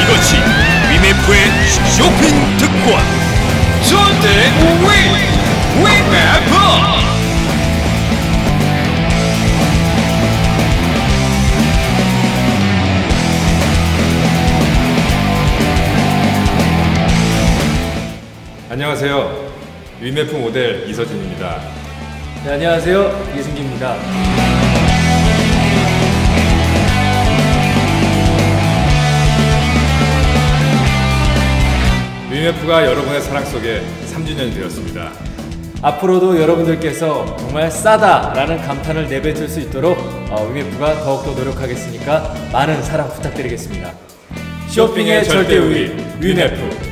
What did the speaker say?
이것이 위메프의 쇼핑 특권. 전대 위 위메프 안녕하세요 위메프 모델 이서진입니다 네, 안녕하세요. 이승기입니다. 위메프가 여러분의 사랑 속에 3주년이 되었습니다 앞으로도 여러분들께서 정말 싸다라는 감탄을 내뱉을 수 있도록 어, 위메프가 더욱더 노력하겠으니까 많은 사랑 부탁드리겠습니다. 쇼핑의 절대 우위 위메프